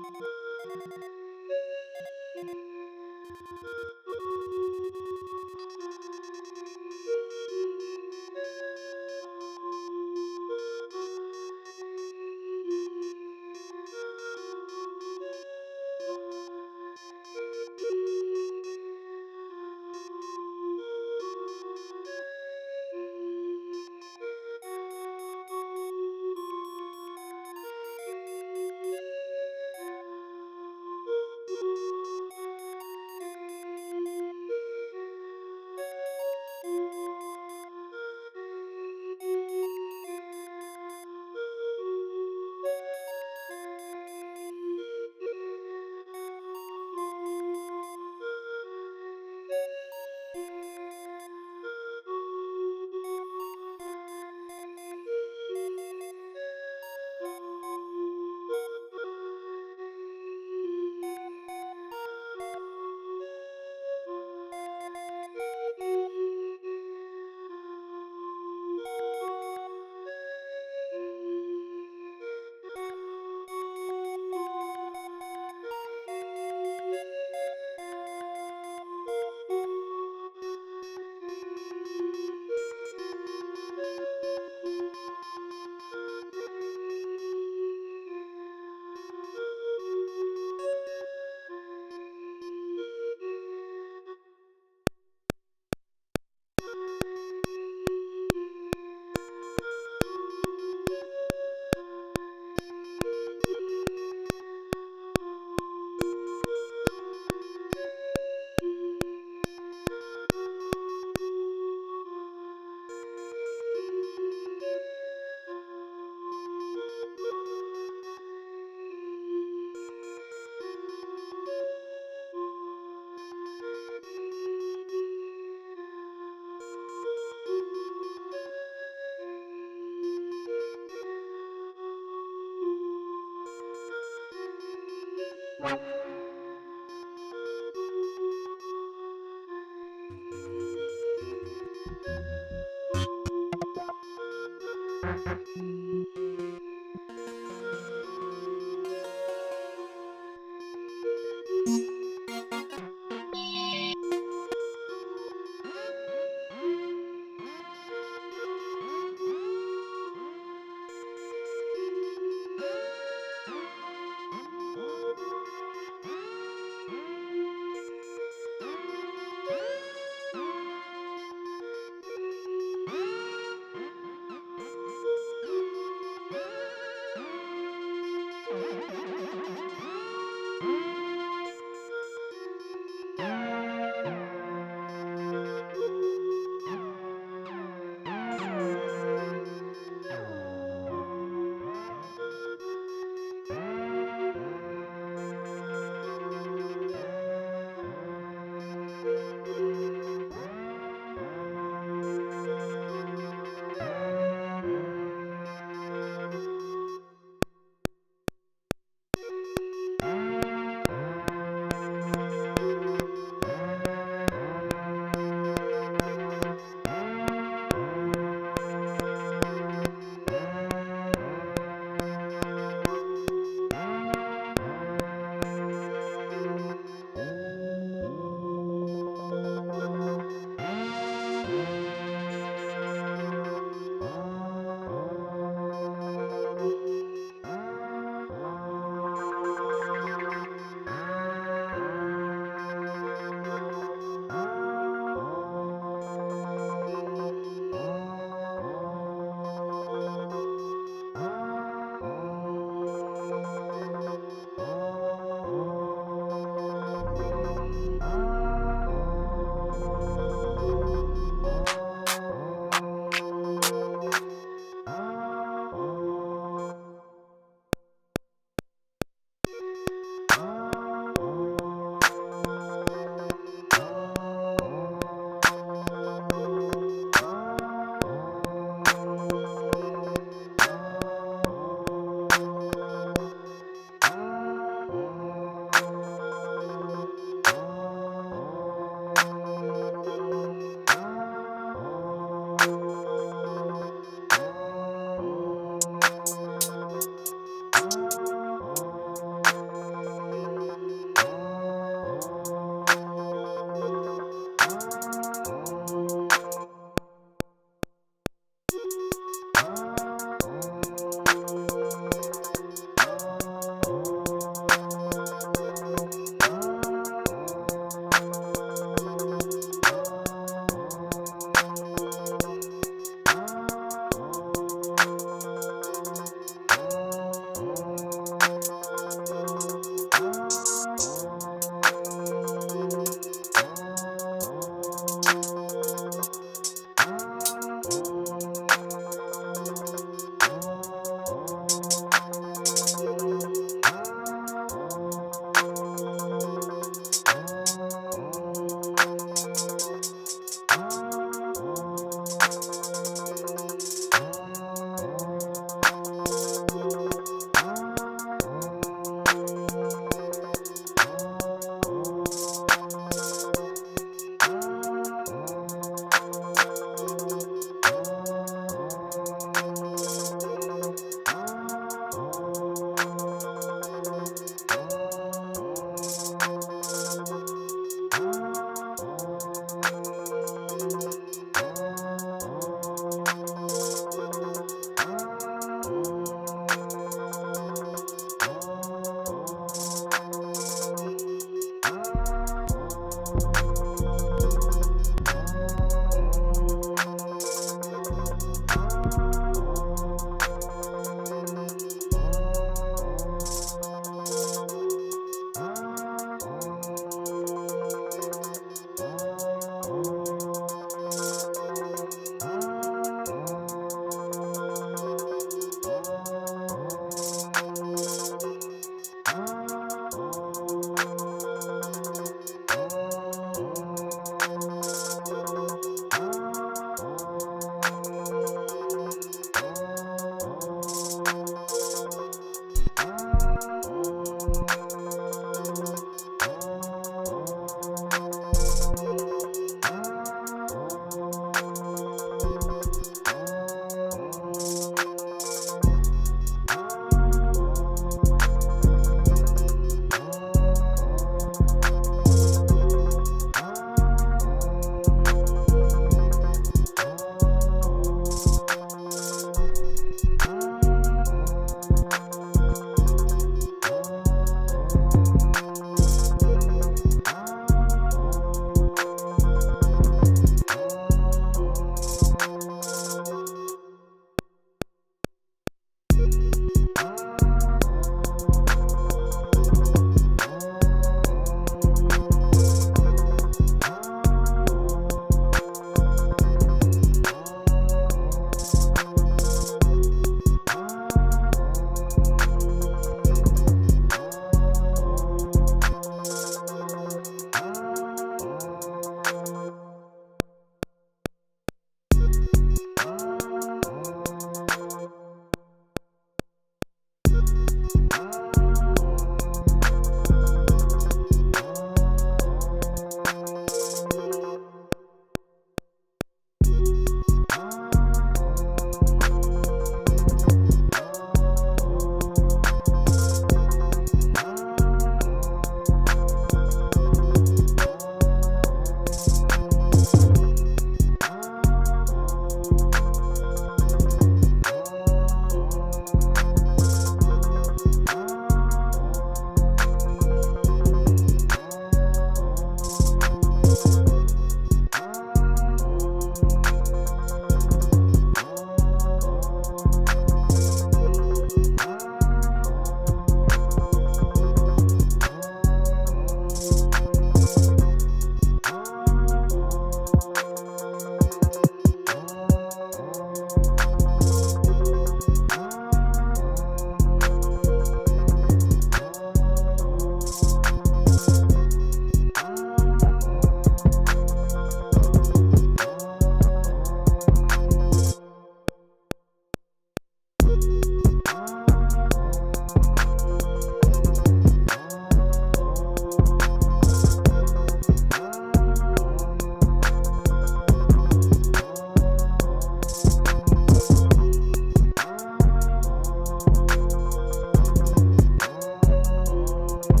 Thank you. you.